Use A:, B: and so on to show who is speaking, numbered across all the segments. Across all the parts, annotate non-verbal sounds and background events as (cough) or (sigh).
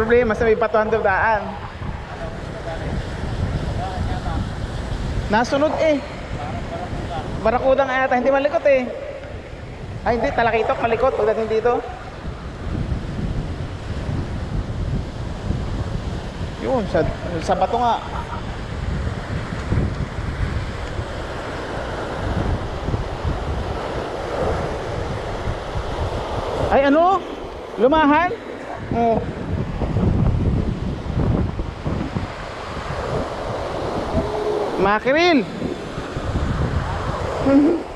A: Problema sa may patuhan daw daan. Nasunod eh. Barakudang ata, hindi malikot eh. Ay hindi, talakitok, malikot pagdating dito. Yun, sa, sa bato nga. Ay ano? Lumahan? Oh. Makiril. (laughs)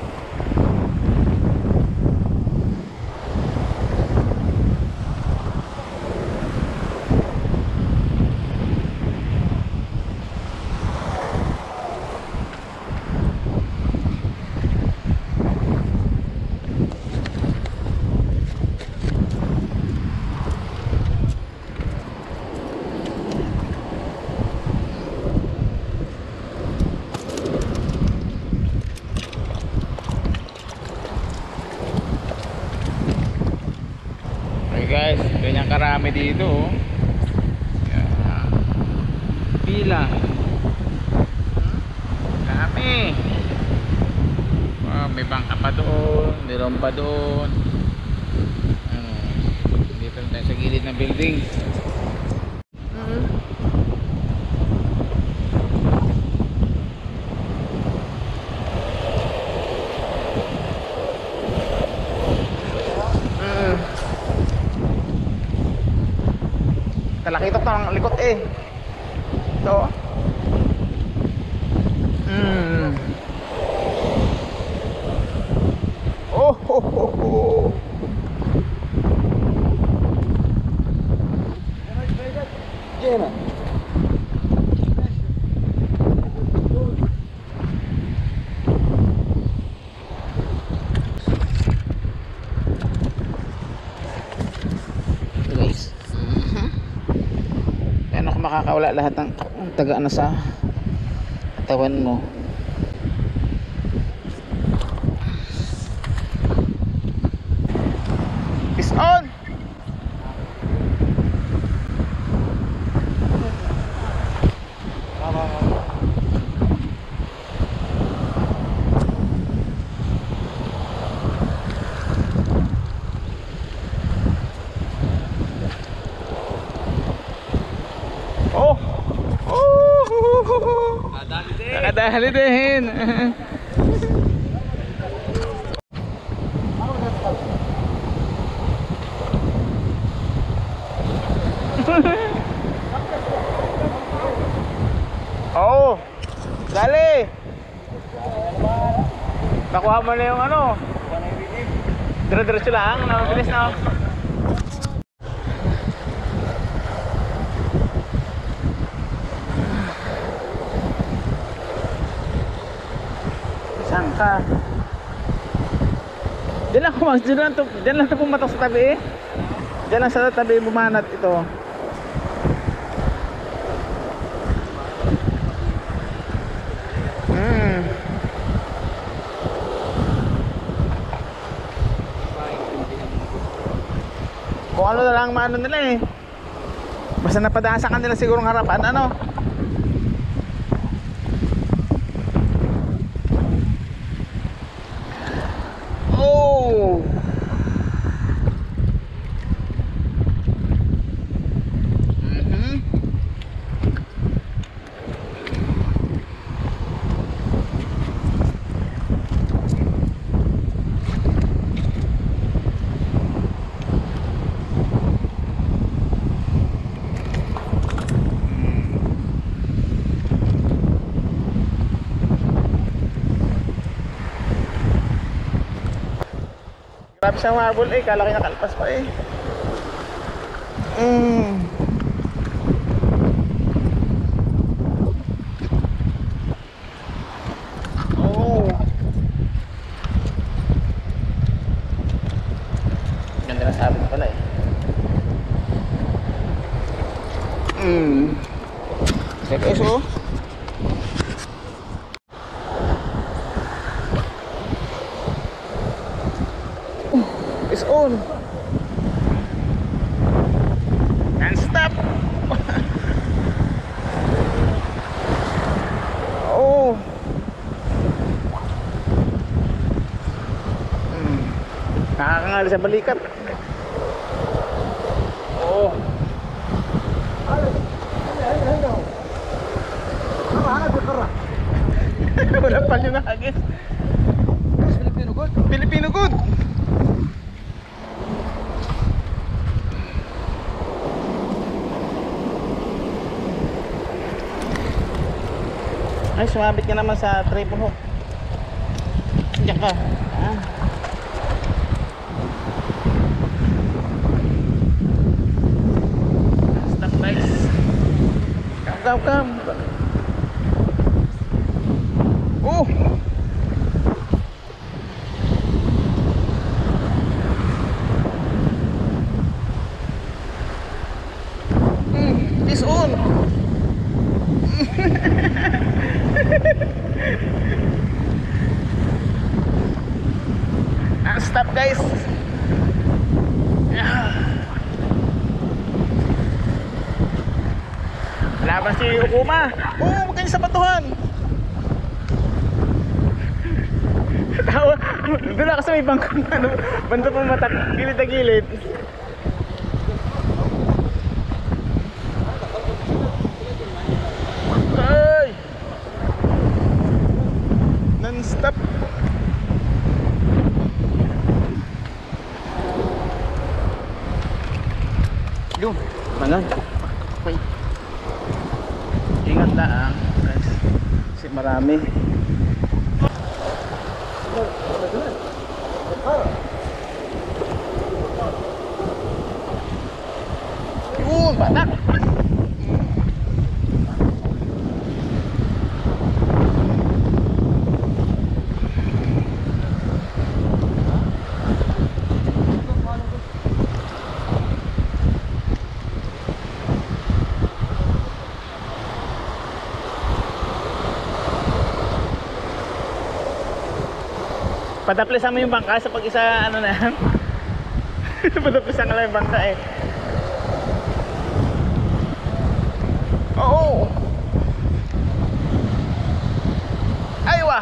A: ganyan karami dito oh. Yan. Pila. Dami. Wow, may bangka pa doon, meron pa doon. Ano, dito tayo sa gilid ng building. Eh. Makakawala lahat ng taga na sa katawan mo? Is on! Oh! Oh! Nakadali din! Oh! Dali! Nakuha mo na yung ano? Dire-diretso lang, na mabilis na. Ka? Diyan lang kumas, diyan lang to, diyan lang to pumatok sa tabi eh. Diyan lang sa tabi bumanat ito. Hmm. Kung ano na lang maano nila eh. Basta napadaan sa kanila siguro ng harapan ano. Oh! Mhm. Grabe siyang mabul eh, kalaki na kalpas pa eh. Mm. Oh. Ganda na sabi ko pala eh. Mm. Sige guys oh. is on. And stop. Tanghali sa balikat. Oo. (laughs) Wala pa yung nakagis.
B: Filipino good.
A: Filipino good. Ay, sumabit ka naman sa triple hook. Diyan ka. आपका si Ukuma. Oo, oh, magkanya sa batuhan. Tawa. Doon ako sa may bangkang ano, banda pa matak, gilid na gilid. Ay! Non-stop. Yun, mangan. Okay. Ingat na ah. guys. Kasi marami. Yun, batak. Padaplisan mo yung bangka sa pag isa ano na yan. (laughs) Padaplisan ka lang yung bangka eh. Oo. Aywa.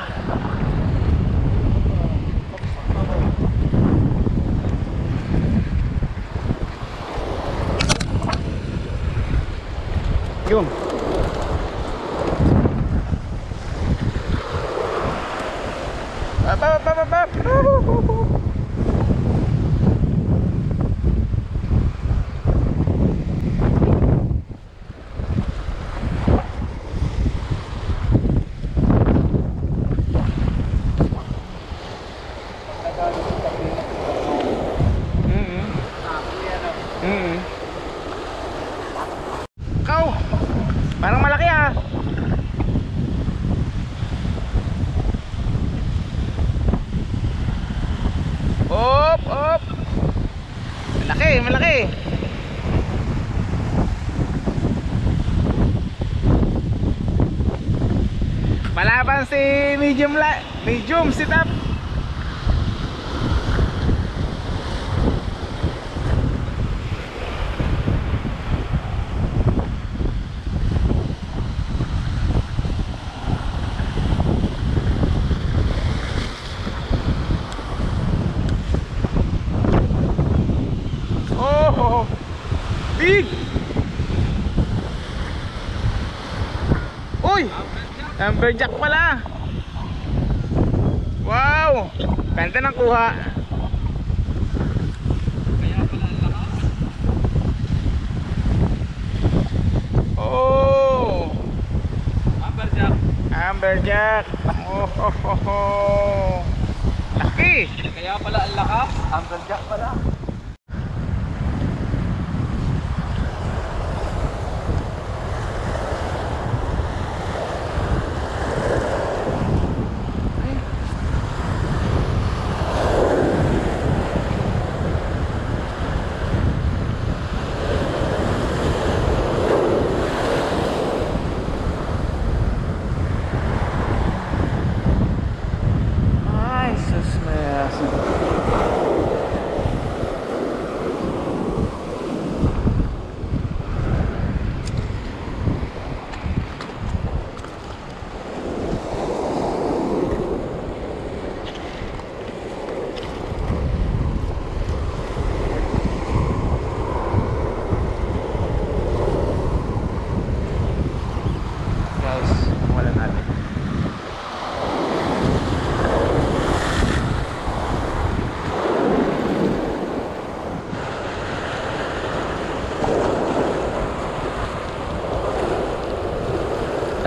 A: Yun. Up, up, up, up, up. Mm-mm. Mm-mm. Ikaw, parang malaki ah. Op, op. Malaki, malaki. Malaban si medium la, medium sit up. Amberjack pala. Wow, ganda ng kuha. Oh,
B: Amberjack.
A: amberjack. Oh, ho, ho, ho. Laki.
B: Kaya pala ang lakas. Amberjack pala.
A: Ay, sus, may aso.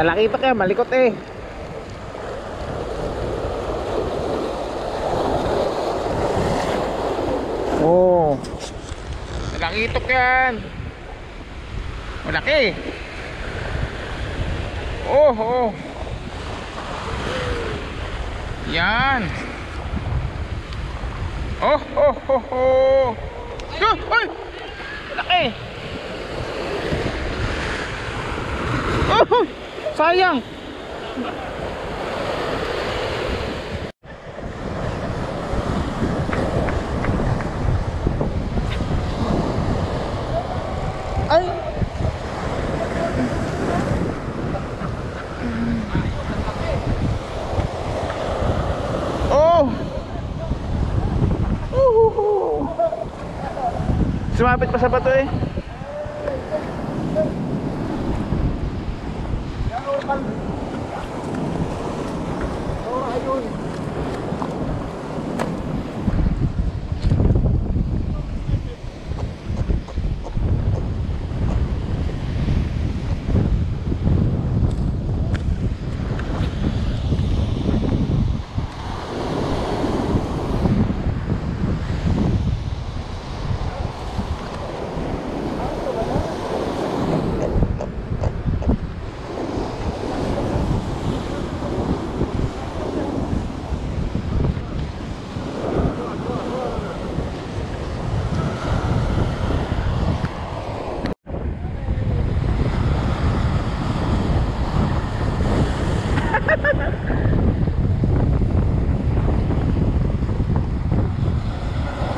A: Talakita ka, malikot eh. Oh. Talakitok yan. Malaki. Oh, oh. Yan. Oh, oh, oh, oh. Ah, ay! Malaki. Oh, sayang. Ay. Oh. Sumapit pa sa bato eh.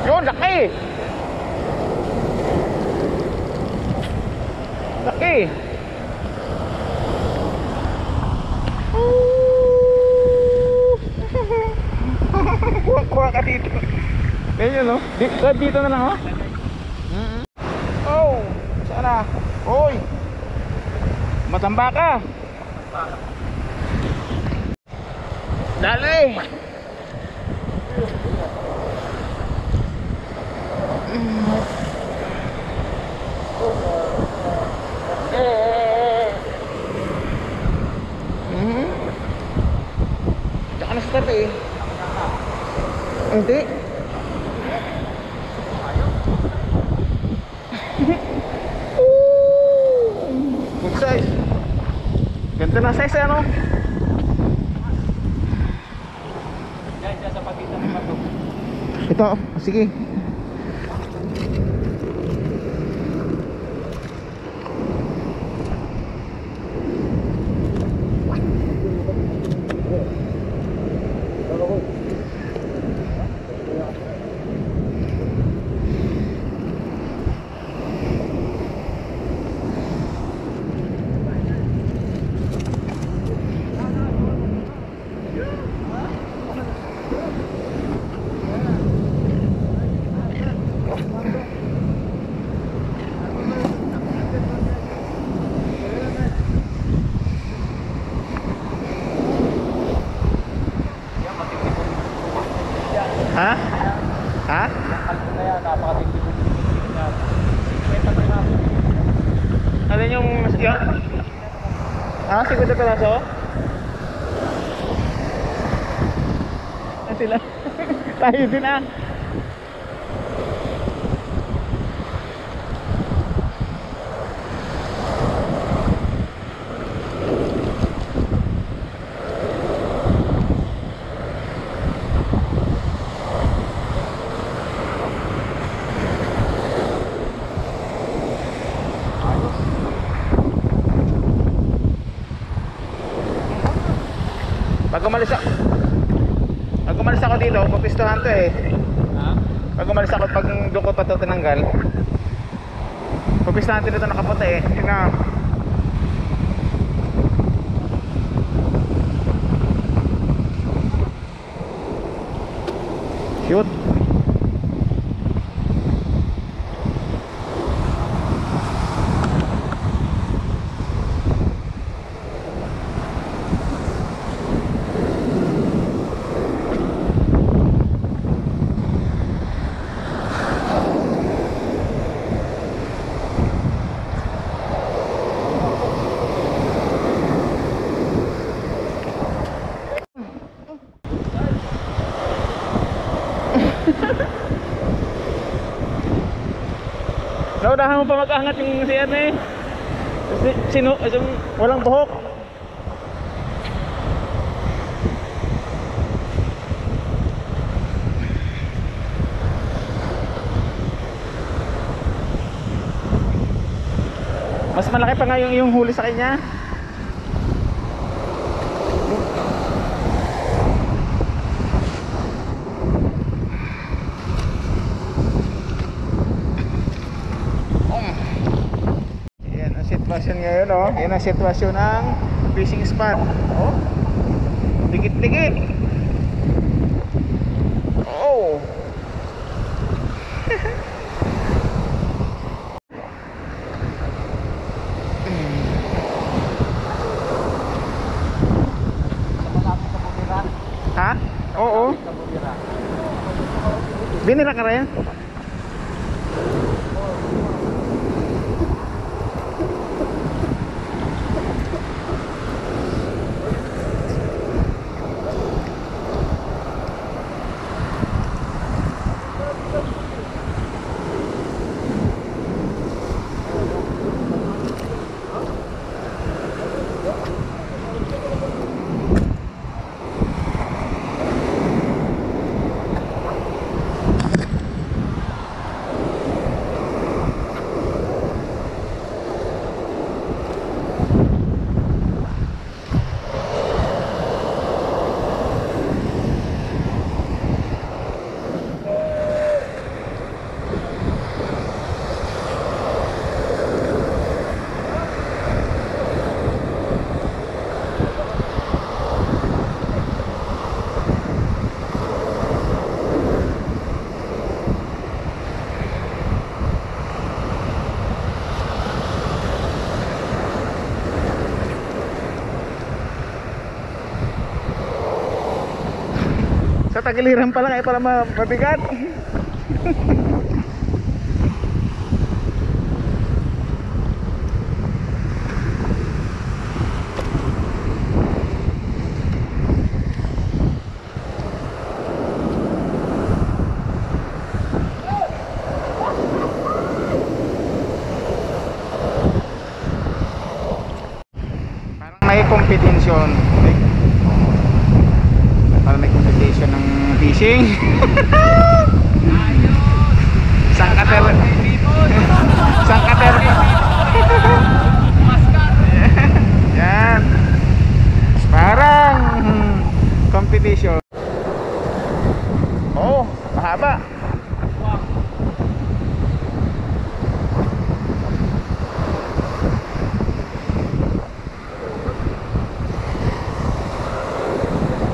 A: Yun, laki. Laki. Kuha-kuha ka dito. Ganyan no? Dito, na lang ha? Oh, sana. Hoy. Matamba ka. Dali. Mhm. Tsaka na sa eh. Hindi. Size. Ganda na size ano?
B: Ng.
A: Ito, sige. Ha? Ha?
B: Kalpo na yan, napakatindi ko niya. 50 pa nga.
A: Ano yung... yung ha? 50 peraso? Ah, sila. (laughs) Tayo din ah. Pag umalis ako, ako dito, pupistuhan to eh.
B: Ha?
A: Pag umalis ako, pag doon ko pa ito tinanggal, pupistuhan dito nakapunta eh. Na. Shoot. Naudahan mo pa mag-angat yung si ano eh. Si, sino, yung walang buhok. Mas malaki pa nga yung, yung huli sa kanya. Ngayon oh. Yan ang sitwasyon ng fishing spot. Oh. Dikit-dikit. Oh. (laughs) ha? Oo. Binira ka rin? Tagiliran pa lang ay para ma- mabigat. May competition. Parang may competition ng fishing. (laughs) Sangkater. Sangkater. (laughs) Yan. Parang competition. Oh, mahaba.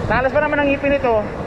A: Talas pa naman ang ngipin ito.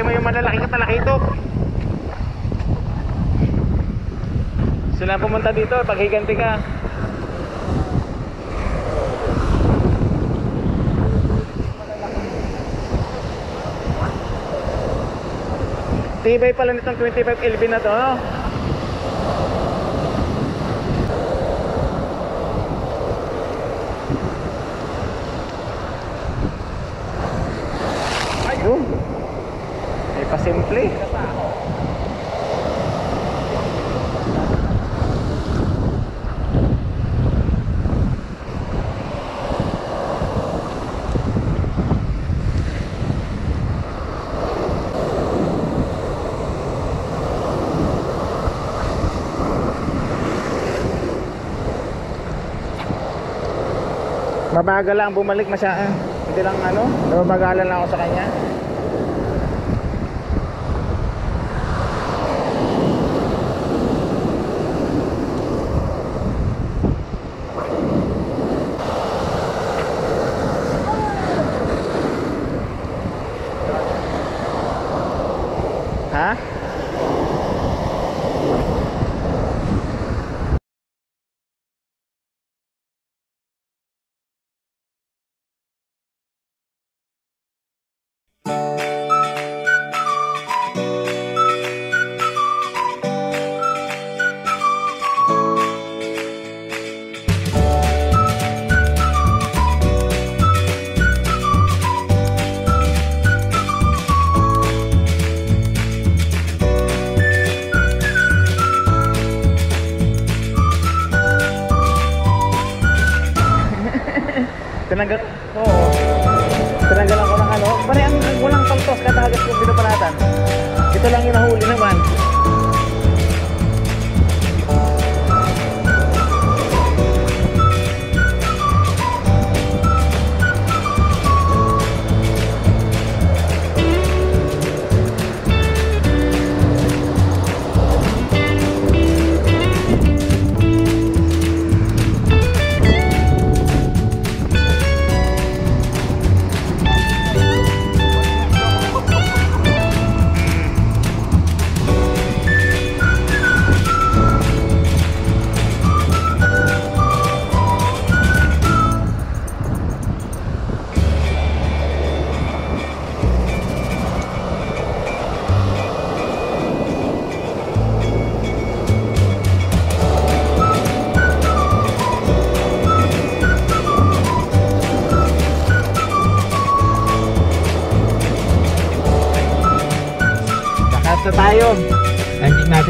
A: Tamagay mo yung malalaking katalakitok. Sila ang pumunta dito pag higanti ka. Tibay pala nitong 25 LB na to, no? Mabagal lang bumalik masya eh. Hindi lang ano, nababagalan lang ako sa kanya.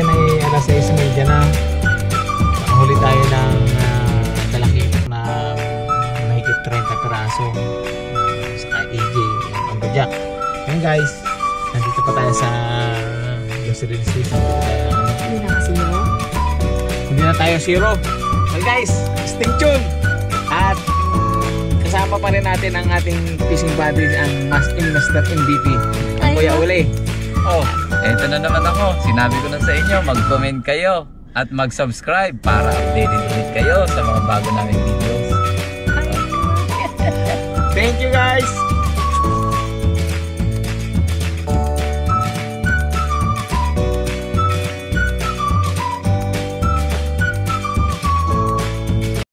A: Natin ay alas 6.30 na. Huli tayo ng uh, dalakip na mahigit 30 piraso uh, sa AJ ang Jack. Ngayon guys, nandito pa tayo sa gasoline station.
C: Hindi na kasi
A: hindi na tayo zero. Well guys, stay tuned! At kasama pa rin natin ang ating fishing buddies, ang Mas in Master MVP, ang Kuya Uli.
B: Oh, eto na naman ako. Sinabi ko na sa inyo, mag-comment kayo at mag-subscribe para updated ulit kayo sa mga bago namin videos.
A: Thank you guys!